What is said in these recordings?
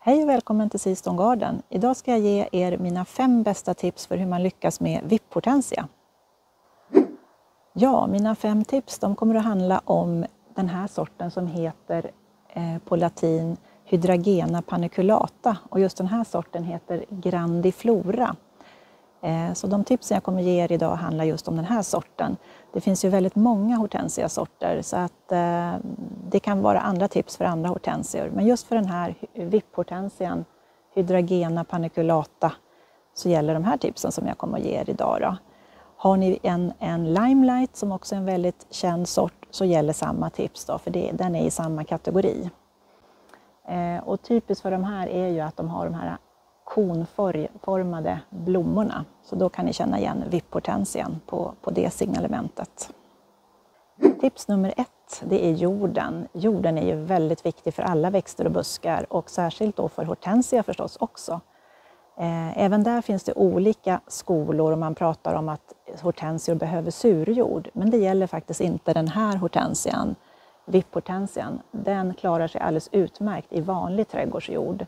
Hej och välkommen till Seastone Garden. Idag ska jag ge er mina fem bästa tips för hur man lyckas med vipphortensia. Ja, mina fem tips de kommer att handla om den här sorten som heter eh, på latin Hydragena paniculata och just den här sorten heter Grandiflora. Eh, så de tipsen jag kommer ge er idag handlar just om den här sorten. Det finns ju väldigt många hortensiasorter så att eh, det kan vara andra tips för andra hortensior. Men just för den här vipphortensian, Hydragena paniculata, så gäller de här tipsen som jag kommer att ge er idag. Då. Har ni en, en Limelight som också är en väldigt känd sort så gäller samma tips då, för det, den är i samma kategori. Eh, och typiskt för de här är ju att de har de här konformade blommorna. Så då kan ni känna igen vipphortensian på, på det signalementet. Tips nummer ett, det är jorden. Jorden är ju väldigt viktig för alla växter och buskar och särskilt då för hortensia förstås också. Eh, även där finns det olika skolor och man pratar om att hortensior behöver surjord, men det gäller faktiskt inte den här hortensian, vipphortensian. Den klarar sig alldeles utmärkt i vanlig trädgårdsjord.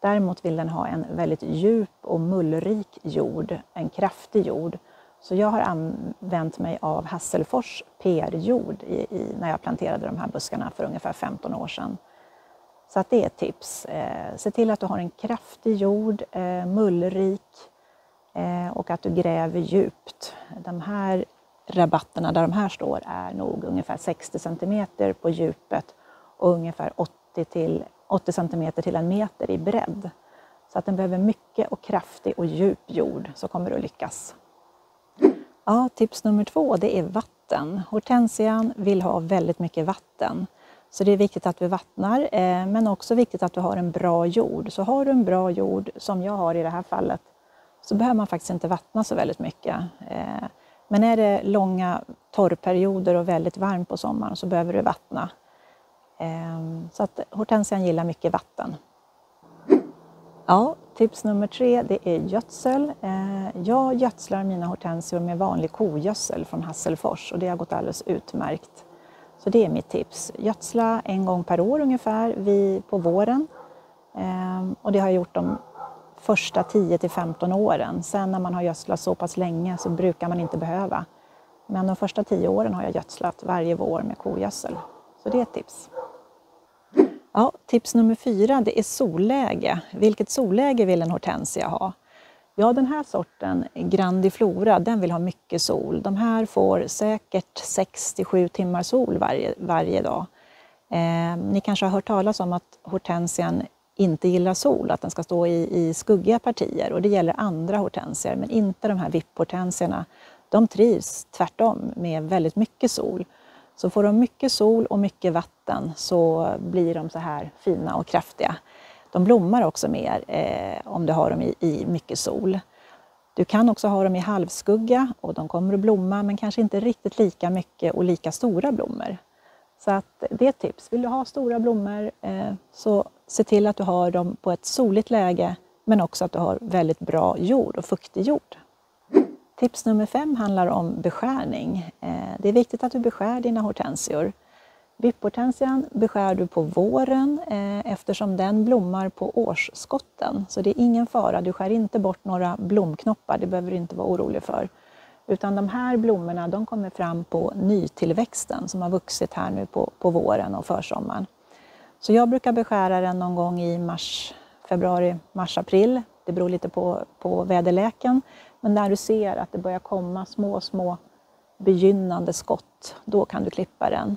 Däremot vill den ha en väldigt djup och mullrik jord, en kraftig jord. Så jag har använt mig av Hasselfors PR-jord i, i, när jag planterade de här buskarna för ungefär 15 år sedan. Så att det är ett tips. Eh, se till att du har en kraftig jord, eh, mullrik eh, och att du gräver djupt. De här rabatterna där de här står är nog ungefär 60 centimeter på djupet och ungefär 80 till 80 centimeter till en meter i bredd. Så att den behöver mycket och kraftig och djup jord så kommer du att lyckas. Ja, tips nummer två det är vatten. Hortensian vill ha väldigt mycket vatten. Så det är viktigt att vi vattnar, eh, men också viktigt att du har en bra jord. Så har du en bra jord, som jag har i det här fallet, så behöver man faktiskt inte vattna så väldigt mycket. Eh, men är det långa torrperioder och väldigt varmt på sommaren så behöver du vattna. Ehm, så att hortensian gillar mycket vatten. Ja, tips nummer tre det är gödsel. Eh, jag gödslar mina hortensior med vanlig kogödsel från Hasselfors och det har gått alldeles utmärkt. Så det är mitt tips. Gödsla en gång per år ungefär på våren. Ehm, och det har jag gjort de första 10 till 15 åren. Sen när man har gödslat så pass länge så brukar man inte behöva. Men de första 10 åren har jag gödslat varje vår med kogödsel. Så det är ett tips. Ja, tips nummer fyra det är solläge. Vilket solläge vill en hortensia ha? Ja, den här sorten, Grandiflora, den vill ha mycket sol. De här får säkert 6-7 timmar sol varje, varje dag. Eh, ni kanske har hört talas om att hortensian inte gillar sol, att den ska stå i, i skuggiga partier och det gäller andra hortensier, men inte de här vipphortensierna. De trivs tvärtom med väldigt mycket sol. Så får de mycket sol och mycket vatten så blir de så här fina och kraftiga. De blommar också mer eh, om du har dem i, i mycket sol. Du kan också ha dem i halvskugga och de kommer att blomma men kanske inte riktigt lika mycket och lika stora blommor. Så att det är ett tips. Vill du ha stora blommor eh, så se till att du har dem på ett soligt läge men också att du har väldigt bra jord och fuktig jord. Tips nummer fem handlar om beskärning. Eh, det är viktigt att du beskär dina hortensior. Vipphortensian beskär du på våren eh, eftersom den blommar på årsskotten. Så det är ingen fara, du skär inte bort några blomknoppar, det behöver du inte vara orolig för. Utan de här blommorna de kommer fram på nytillväxten som har vuxit här nu på, på våren och försommaren. Så jag brukar beskära den någon gång i mars, februari, mars, april. Det beror lite på, på väderleken. Men när du ser att det börjar komma små, små begynnande skott, då kan du klippa den.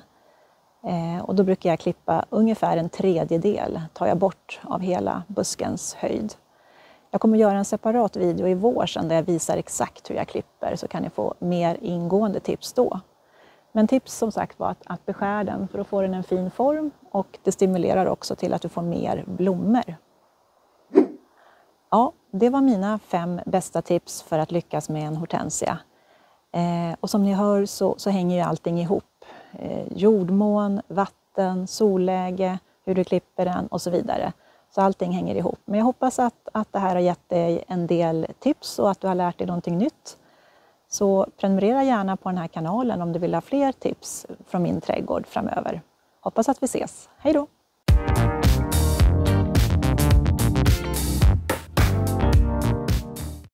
Eh, och då brukar jag klippa ungefär en tredjedel, tar jag bort av hela buskens höjd. Jag kommer göra en separat video i vår sen där jag visar exakt hur jag klipper så kan ni få mer ingående tips då. Men tips som sagt var att, att beskära den för då får den en fin form och det stimulerar också till att du får mer blommor. Ja, det var mina fem bästa tips för att lyckas med en hortensia. Eh, och som ni hör så, så hänger ju allting ihop. Eh, jordmån, vatten, solläge, hur du klipper den och så vidare. Så allting hänger ihop. Men jag hoppas att, att det här har gett dig en del tips och att du har lärt dig någonting nytt. Så prenumerera gärna på den här kanalen om du vill ha fler tips från min trädgård framöver. Hoppas att vi ses. Hej då!